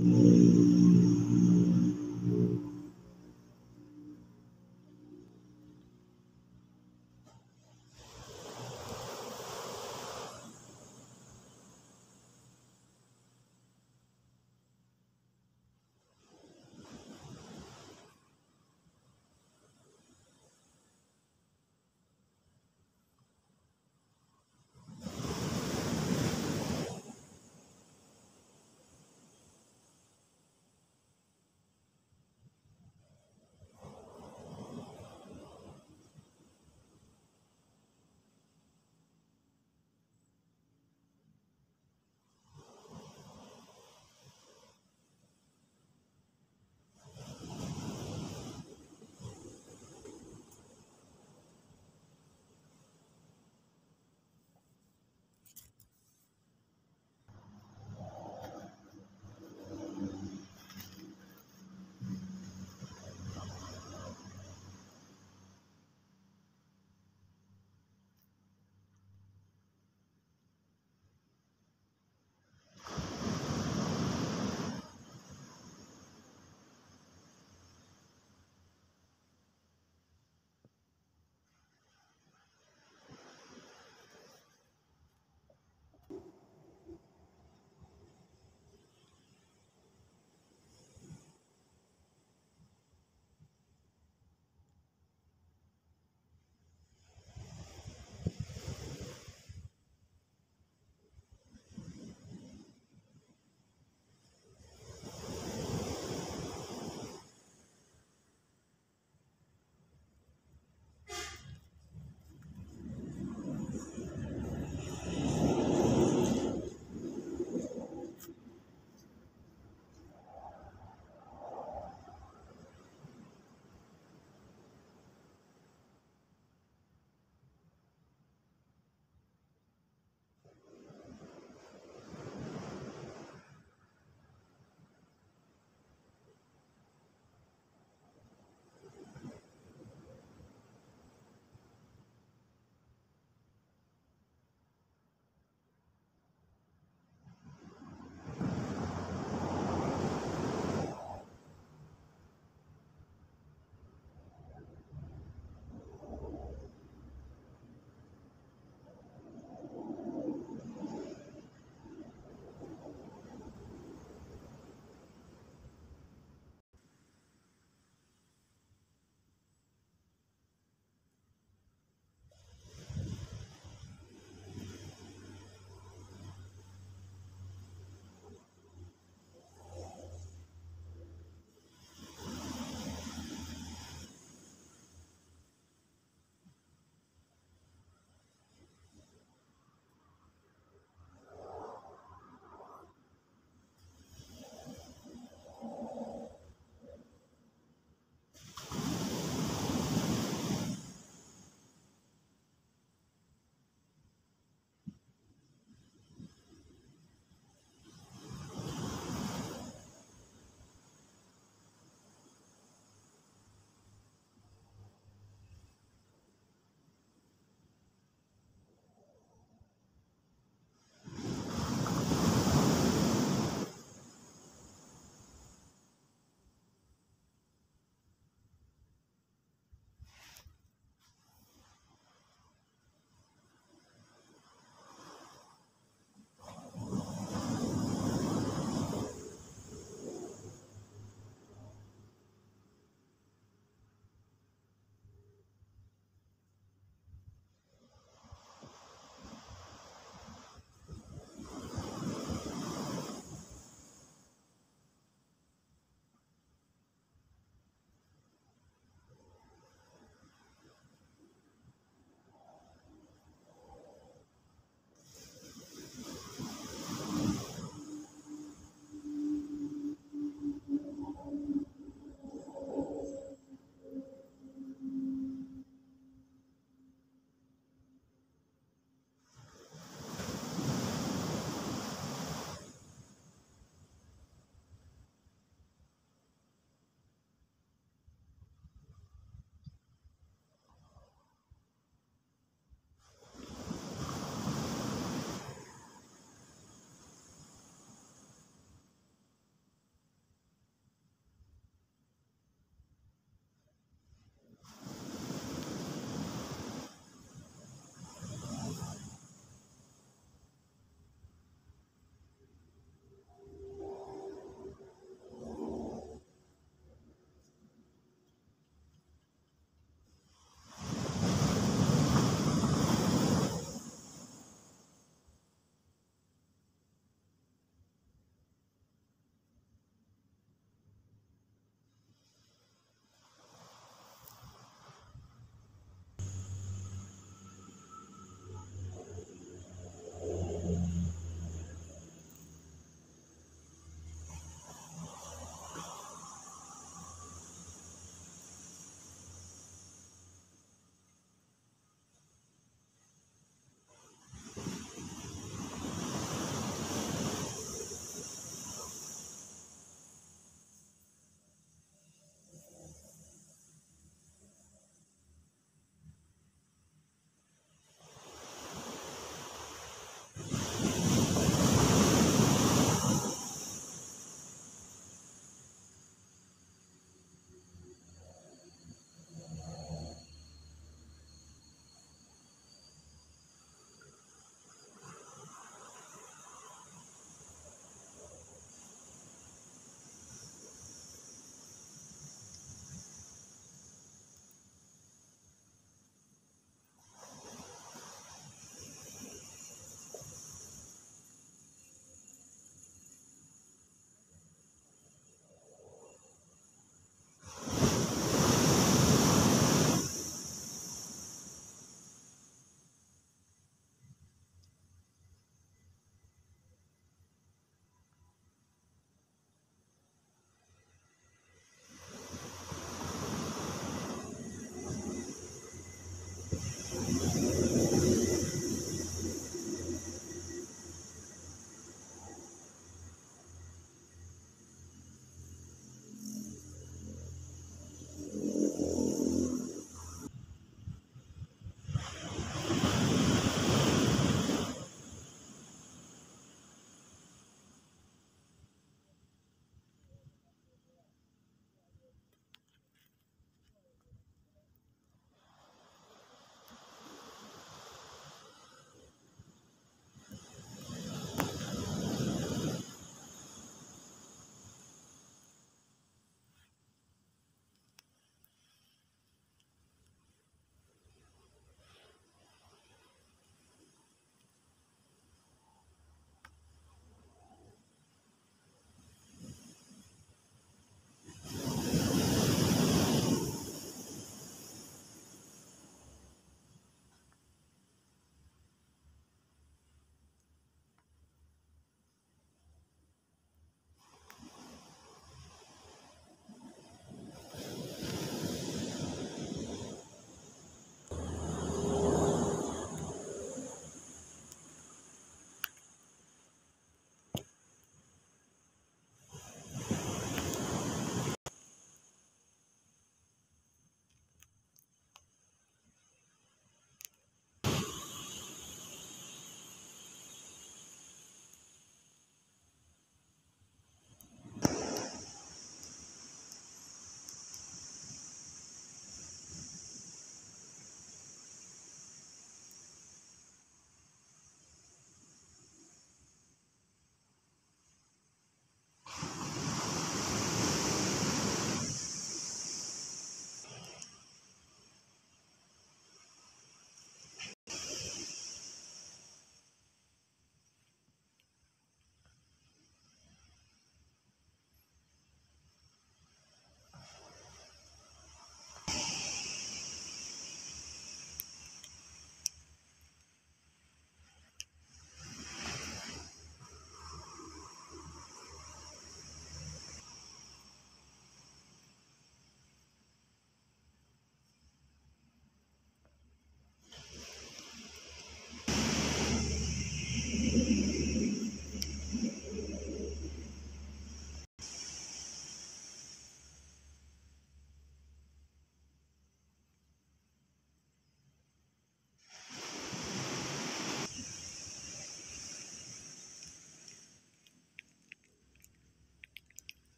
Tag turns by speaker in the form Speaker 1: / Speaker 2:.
Speaker 1: うん。